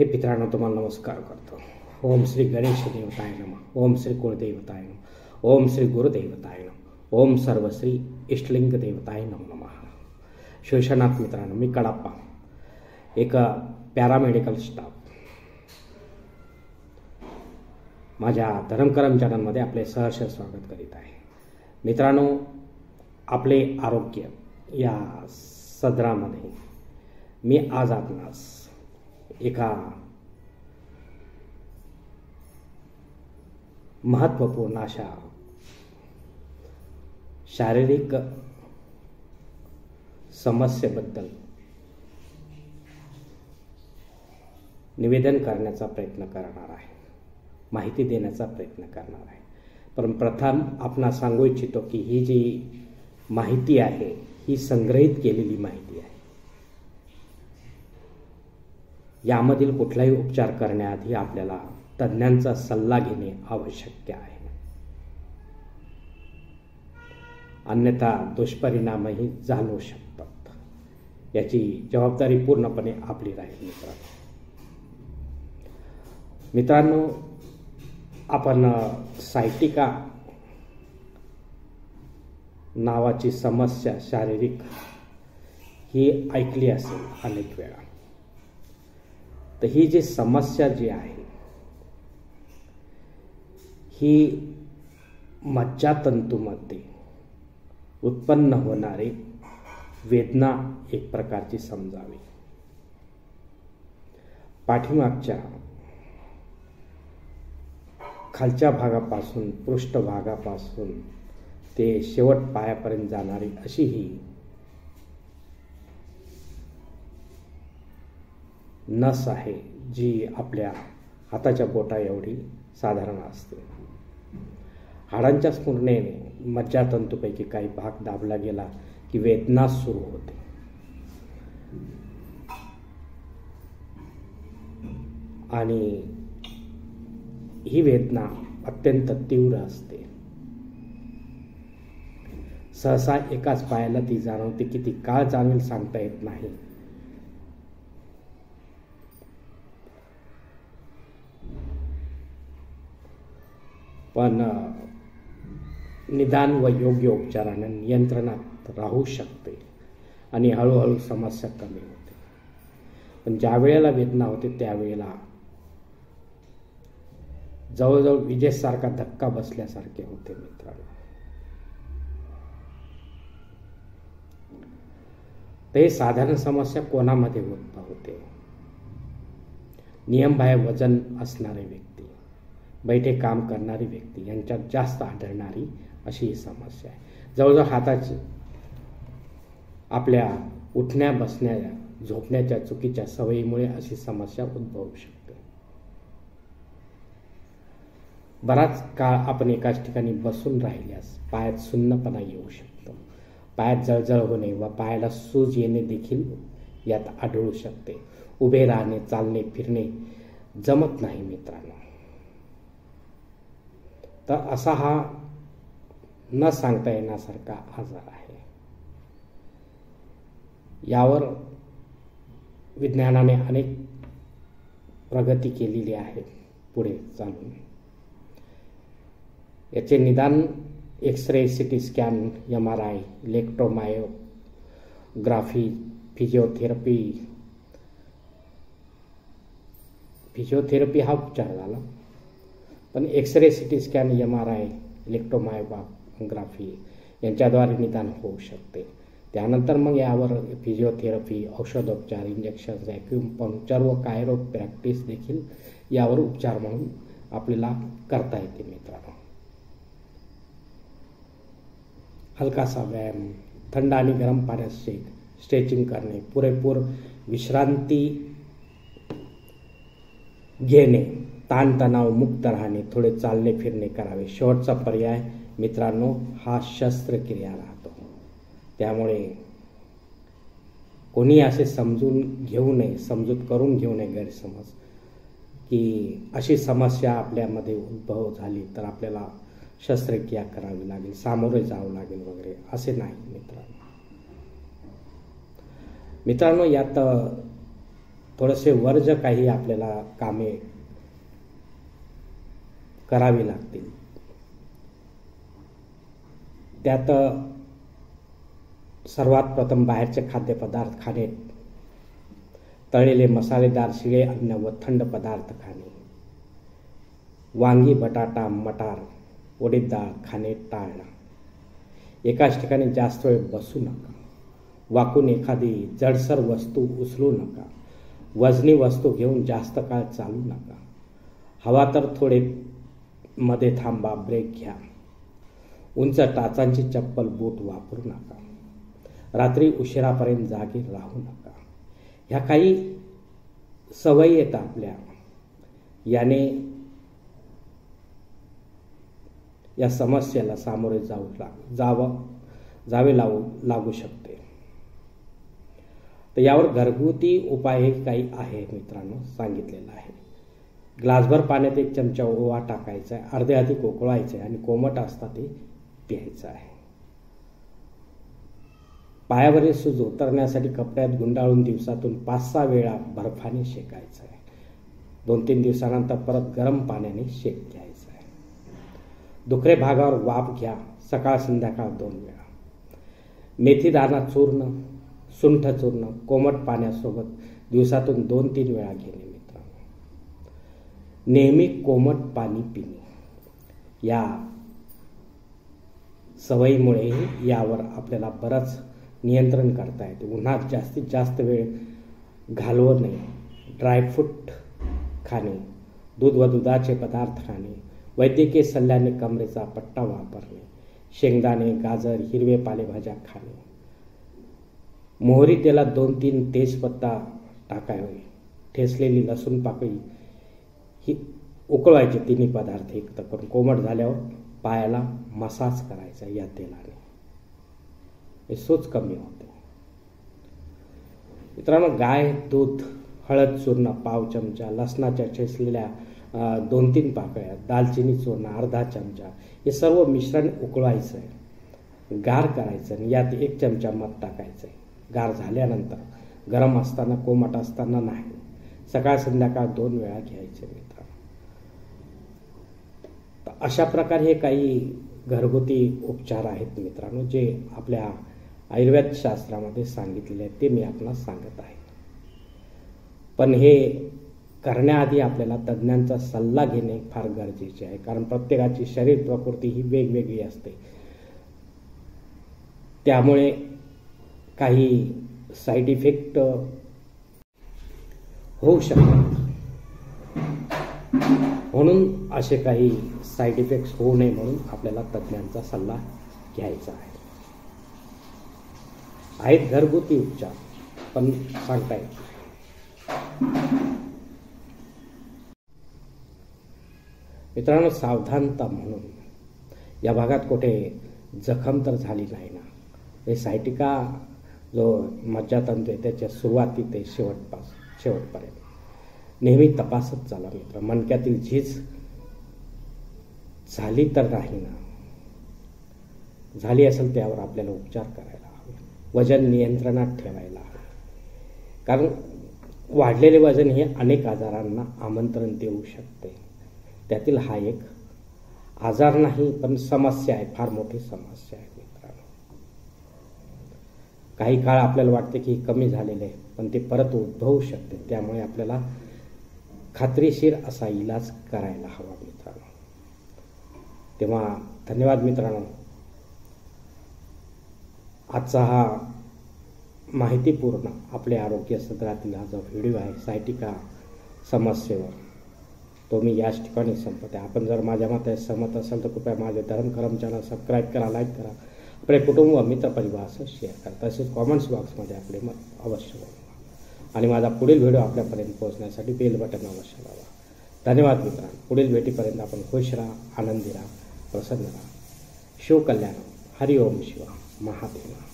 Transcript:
हे पित्रांनो तुम्हाला नमस्कार करतो. ओम श्री गणेश देवताय नम. ओम श्री कुळदेवताय नम. ओम श्री गुरुदेवताय नम. ओम सर्वश्री इष्टलिंग देवताय नम नम. शिवशनाथ मित्रांनो मी कडाप्पा. एक पॅरामेडिकल स्टाफ. माझ्या धर्मकरम चॅनलमध्ये आपले सहर्ष स्वागत करीत आहे. मित्रांनो आपले आरोग्य या सदरामध्ये मी आज आपणास एका महत्त्वपूर्ण अशा शारीरिक समस्येबद्दल निवेदन करण्याचा प्रयत्न करणार आहे. माहिती देण्याचा प्रयत्न करणार आहे. पण प्रथम आपण सांगू इच्छितो की ही जी माहिती आहे ही संग्रहित केलेली माहिती आहे. यामधील कुठलाही उपचार करण्याआधी आपल्याला तज्ज्ञांचा सल्ला घेणे आवश्यक आहे. अन्यथा दुष्परिणामही जाणू शकतात. याची जबाबदारी पूर्णपणे आपली राहील मित्रांनो. मित्रांनो आपण सायटिका नावाची समस्या शारीरिक ही ऐकली असेल अनेक वेळा. तर ही जी समस्या जी आहे ही मज्जातंतूमध्ये उत्पन्न होणारी वेदना एक प्रकारची समजावी. पाठीमागच्या खालच्या भागापासून पृष्ठभागापासून ते शेवट पायापर्यंत जाणारी अशी ही नस आहे जी आपल्या हाताच्या बोटा एवढी साधारण असते. हाडांच्या स्फुरणेने मज्जातंतूपैकी काही भाग दाबला गेला की वेदना सुरू होते. आणि ही वेदना अत्यंत तीव्र असते. सहसा एकाच पायाला ती जाणवते किती काळ जाणवेल सांगता येत नाही पण निदान व योग्य उपचाराने नियंत्रणात राहू शकते आणि हळूहळू समस्या कमी होते. पण ज्या वेळेला वेदना होते त्यावेळेला जवळजवळ विजेसारखा धक्का बसल्यासारखे होते मित्रांनो. ते साधारण समस्या कोणामध्ये उद्भवते? नियमबाह्य वजन असणारे व्यक्ती. बैठे काम करणारी व्यक्ती यांच्यात जास्त आढळणारी अशी ही समस्या आहे. जवळजवळ हाताची आपल्या उठण्या बसण्या झोपण्याच्या चुकीच्या सवयीमुळे अशी समस्या उद्भवू शकते. बराच काळ आपण एकाच ठिकाणी बसून राहिल्यास पायात सुन्नपणा येऊ शकतो. पायात जळजळ होणे व पायाला सूज येणे देखील यात आढळू शकते. उभे राहणे चालणे फिरणे जमत नाही मित्रांनो. तर असा हा न सांगता येण्यासारखा आजार आहे. यावर विज्ञानाने अनेक प्रगती केलेली आहे पुढे चालून. याचे निदान X ray C T scan M R I electromyography physiotherapy physiotherapy हा उपचार झाला. पण X ray C T scan M R I electromyography यांच्याद्वारे निदान होऊ शकते. त्यानंतर मग यावर फिजिओथेरपी औषधोपचार इंजेक्शन्स ॲक्युपंक्चर व कायरो प्रॅक्टिस देखील यावर उपचार म्हणून आपल्याला करता येते मित्रांनो. हलकासा व्यायाम थंड आणि गरम पाण्यात शेक स्ट्रेचिंग करणे पुरेपूर विश्रांती घेणे ताणतणाव मुक्त राहणे थोडे चालणे फिरणे करावे. शेवटचा पर्याय मित्रांनो हा शस्त्रक्रिया राहतो. त्यामुळे कोणी असे समजून घेऊ नये समजूत करून घेऊ नये गैरसमज की अशी समस्या आपल्यामध्ये उद्भव झाली तर आपल्याला शस्त्रक्रिया करावी लागेल सामोरे जावं लागेल वगैरे असे नाही मित्रांनो. मित्रांनो यात थोडेसे वर्ज काही आपल्याला कामे करावी लागतील. त्यात सर्वात प्रथम बाहेरचे खाद्यपदार्थ खाणे तळलेले मसालेदार शिळे अन्न व थंड पदार्थ खाणे वांगी बटाटा मटार उडीद डाळ खाणे टाळणं. एकाच ठिकाणी जास्त वेळ बसू नका. वाकून एखादी जडसर वस्तू उचलू नका. वजनी वस्तू घेऊन जास्त काळ चालू नका. हवा तर थोडे मध्ये थांबा ब्रेक घ्या. उंच टाचांची चप्पल बूट वापरू नका. रात्री उशिरापर्यंत जागी राहू नका. ह्या काही सवयी आहेत आपल्या. याने या समस्येला सामोरे जाऊ लाग जावं जावे लावू लागू शकते. तर यावर घरगुती उपाय हे काही आहे मित्रांनो सांगितलेलं आहे. ग्लासभर पाण्यात एक चमचा ओवा टाकायचा आहे. अर्धे अधिक उकळायचे आहे आणि कोमट असता ते प्यायचं आहे. पायावरील सूज उतरण्यासाठी कपड्यात गुंडाळून दिवसातून पाच सहा वेळा बर्फाने शेकायचं आहे. दोन तीन दिवसानंतर परत गरम पाण्याने शेक घ्यायचा आहे. दुखरे भागावर वाफ घ्या. सकाळ संध्याकाळ दोन वेळा. मेथी दाना चूर्ण सुंठ चूर्ण कोमट पाण्यासोबत दिवसातून दोन तीन वेळा घेणे. नेहमी कोमट पाणी पिणे. या सवयीमुळे यावर आपल्याला बरंच नियंत्रण करता येते. उन्हात जास्तीत जास्त वेळ घालवणे ड्रायफ्रूट खाणे दूध व दुधाचे पदार्थ खाणे वैद्यकीय सल्ल्याने कमरेचा पट्टा वापरणे शेंगदाणे गाजर हिरवे पालेभाज्या खाणे. मोहरी तेलात दोन तीन तेजपत्ता टाकावे. ठेसलेली लसूण पाकळी की उकळवायचे तिन्ही पदार्थ एकत्र करून कोमट झाल्यावर पायाला मसाज करायचा या तेलाने. हे सूज कमी होते. मित्रांनो गाय दूध हळद चूर्ण पाव चमचा लसणाच्या ठेसलेल्या दोन तीन पाकळ्या दालचिनी चूर्ण अर्धा चमचा हे सर्व मिश्रण उकळवायचं आहे गार करायचं आणि यात एक चमचा मध टाकायचं आहे गार झाल्यानंतर गरम असताना कोमट असताना नाही. सकाळ संध्याकाळ दोन वेळा घ्यायचे तर अशा प्रकारे हे काही घरगुती उपचार आहेत मित्रांनो जे आपल्या आयुर्वेद शास्त्रामध्ये सांगितलेले आहेत ते मी आपणास सांगत आहे. पण हे करण्याआधी आपल्याला तज्ज्ञांचा सल्ला घेणे फार गरजेचे आहे कारण प्रत्येकाची शरीर प्रकृती ही वेगवेगळी असते. त्यामुळे काही साईड इफेक्ट होऊ शकतात. म्हणून असे काही साईड इफेक्ट्स होऊ नये म्हणून आपल्याला तज्ज्ञांचा सल्ला घ्यायचा आहे. आहेत घरगुती उपचार पण सांगता येत मित्रांनो सावधानता म्हणून या भागात कुठे जखम तर झाली नाही ना. हे सायटिका जो मज्जातंतू आहे त्याच्या सुरुवाती ते शेवटपास शेवटपर्यंत. नेहमी तपासत चाला मित्र मणक्यातील झीज झाली तर नाही ना. झाली असेल त्यावर आपल्याला उपचार करायला हवे. वजन नियंत्रणात ठेवायला हवे. कारण वाढलेले वजन हे अनेक आजारांना आमंत्रण देऊ शकते. त्यातील हा एक आजार नाही पण समस्या आहे. फार मोठी समस्या आहे मित्रांनो. काही काळ आपल्याला वाटते की कमी झालेले आहे पण ते परत उद्भवू शकते. त्यामुळे आपल्याला खात्रीशीर असा इलाज करायला हवा मित्रांनो. तेव्हा धन्यवाद मित्रांनो. आजचा हा माहितीपूर्ण आपले आरोग्य सदरातील हा जो व्हिडिओ आहे सायटिका समस्येवर तो मी याच ठिकाणी संपत आहे आपण जर माझ्या मते सहमत असाल तर कृपया माझे धर्म करम सबस्क्राईब करा लाईक करा. आपले कुटुंब व मित्रपरिवारासह शेअर करा. तसेच कॉमेंट्स बॉक्समध्ये आपले मत अवश्य बोलवा आणि माझा पुढील व्हिडिओ आपल्यापर्यंत पोहोचण्यासाठी बेल बटन अवश्य लावा धन्यवाद मित्रांनो. पुढील भेटीपर्यंत आपण खुश राहा आनंदी राहा. प्रसन्न. शिवकल्याण हरिओम शिवा महादेवा.